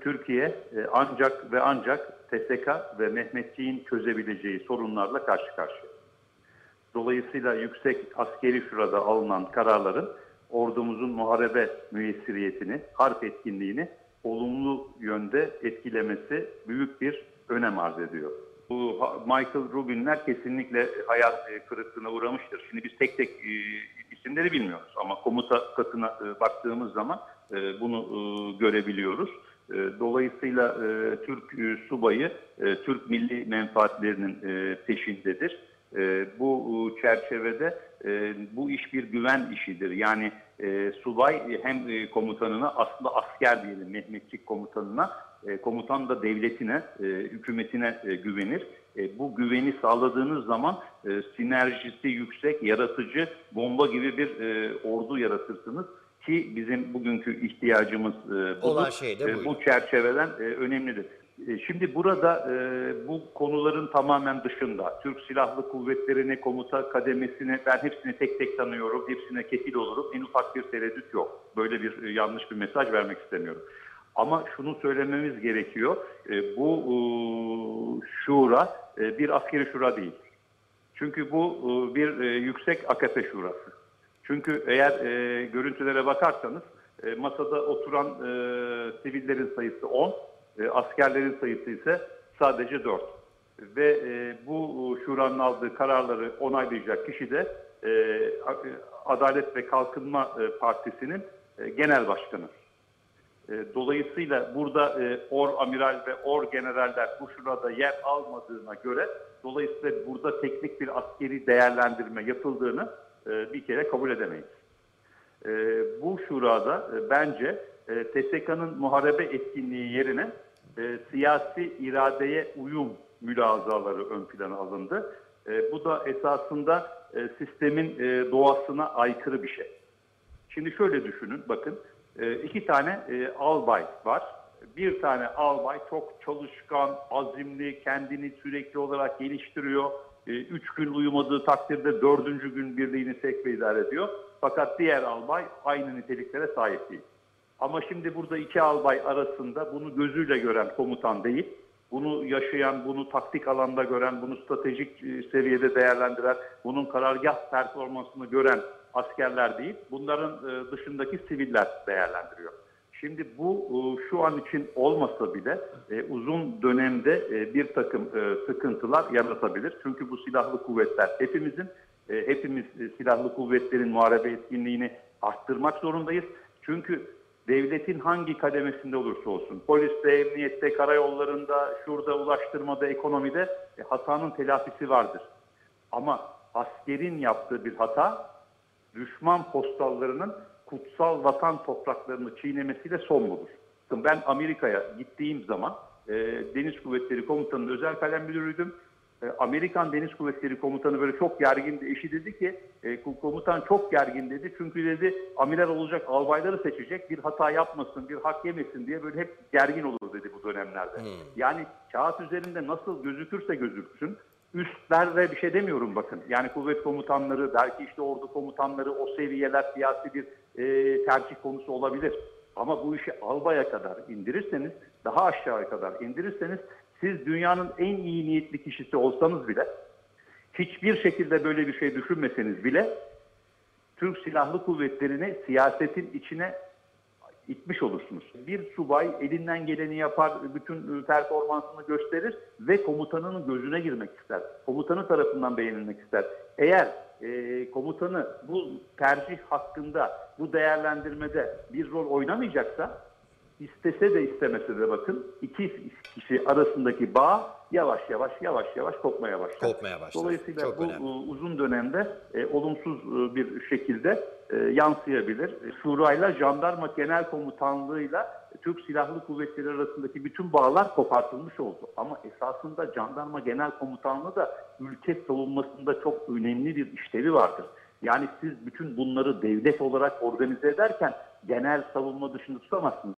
Türkiye e, ancak ve ancak TSK ve Mehmetçiğin çözebileceği sorunlarla karşı karşıya. Dolayısıyla yüksek askeri şurada alınan kararların ordumuzun muharebe müessiriyetini, harp etkinliğini olumlu yönde etkilemesi büyük bir önem arz ediyor. Bu ha- Michael Rubinler kesinlikle hayal e, kırıklığına uğramıştır. Şimdi biz tek tek e, isimleri bilmiyoruz ama komuta katına baktığımız zaman bunu görebiliyoruz. E, Dolayısıyla e, Türk e, subayı Türk milli menfaatlerinin peşindedir. Bu çerçevede bu iş bir güven işidir. Yani subay hem komutanına aslında asker diyelim Mehmetçik komutanına komutan da devletine, hükümetine güvenir. Bu güveni sağladığınız zaman sinerjisi yüksek, yaratıcı, bomba gibi bir ordu yaratırsınız ki bizim bugünkü ihtiyacımız e, budur. Olan şey de E, bu çerçeveden e, önemlidir. E, Şimdi burada e, bu konuların tamamen dışında Türk Silahlı Kuvvetleri'ni, komuta kademesini ben hepsini tek tek tanıyorum, hepsine kefil olurum. En ufak bir tereddüt yok. Böyle bir e, yanlış bir mesaj vermek istemiyorum. Ama şunu söylememiz gerekiyor. E, bu e, şura e, bir askeri şura değil. Çünkü bu e, bir e, yüksek AKP şurası. Çünkü eğer e, görüntülere bakarsanız e, masada oturan e, sivillerin sayısı 10, e, askerlerin sayısı ise sadece 4. Ve e, bu şuranın aldığı kararları onaylayacak kişi de e, A- Adalet ve Kalkınma e, Partisi'nin e, genel başkanı. E, Dolayısıyla burada e, or amiral ve or generaller bu şurada yer almadığına göre dolayısıyla burada teknik bir askeri değerlendirme yapıldığını e, bir kere kabul edemeyiz. E, bu şurada e, bence e, TSK'nın muharebe etkinliği yerine siyasi iradeye uyum mülazaları ön plana alındı. Bu da esasında sistemin doğasına aykırı bir şey. Şimdi şöyle düşünün bakın iki tane albay var. Bir tane albay çok çalışkan, azimli, kendini sürekli olarak geliştiriyor. E, Üç gün uyumadığı takdirde dördüncü gün birliğini sekve idare ediyor. Fakat diğer albay aynı niteliklere sahip değil. Ama şimdi burada iki albay arasında bunu gözüyle gören komutan değil, bunu yaşayan, bunu taktik alanda gören, bunu stratejik e, seviyede değerlendiren, bunun karargah performansını gören askerler değil, bunların e, dışındaki siviller değerlendiriyor. Şimdi bu e, şu an için olmasa bile e, uzun dönemde e, bir takım sıkıntılar yaratabilir. Çünkü bu silahlı kuvvetler hepimizin, hepimiz silahlı kuvvetlerin muharebe etkinliğini arttırmak zorundayız. Çünkü devletin hangi kademesinde olursa olsun, poliste, emniyette, karayollarında, şurada, ulaştırmada, ekonomide hatanın telafisi vardır. Ama askerin yaptığı bir hata düşman postallarının kutsal vatan topraklarını çiğnemesiyle son bulur. Ben Amerika'ya gittiğim zaman e, Deniz Kuvvetleri Komutanı'nın özel kalem müdürüydüm. E, Amerikan Deniz Kuvvetleri Komutanı böyle çok gergindi. Eşi dedi ki e, komutan çok gergin dedi. Çünkü dedi amiral olacak albayları seçecek bir hata yapmasın, bir hak yemesin diye böyle hep gergin olur dedi bu dönemlerde. Yani kağıt üzerinde nasıl gözükürse gözüksün üstlerde bir şey demiyorum bakın. Yani kuvvet komutanları, belki işte ordu komutanları o seviyeler siyasi bir e, tercih konusu olabilir. Ama bu işi albaya kadar indirirseniz, daha aşağıya kadar indirirseniz siz dünyanın en iyi niyetli kişisi olsanız bile hiçbir şekilde böyle bir şey düşünmeseniz bile Türk Silahlı Kuvvetleri'ni siyasetin içine itmiş olursunuz. Bir subay elinden geleni yapar, bütün performansını gösterir ve komutanının gözüne girmek ister. Komutanı tarafından beğenilmek ister. Eğer e, komutanı bu tercih hakkında, bu değerlendirmede bir rol oynamayacaksa, istese de istemese de bakın iki kişi arasındaki bağ yavaş yavaş yavaş yavaş kopmaya başlar. Kopmaya başlar. Dolayısıyla Çok bu önemli. e, uzun dönemde e, olumsuz e, bir şekilde e, yansıyabilir. E, Şurayla Jandarma Genel Komutanlığı'yla Türk Silahlı Kuvvetleri arasındaki bütün bağlar kopartılmış oldu. Ama esasında Jandarma Genel Komutanlığı da ülke savunmasında çok önemli bir işlevi vardır. Yani siz bütün bunları devlet olarak organize ederken genel savunma dışında tutamazsınız.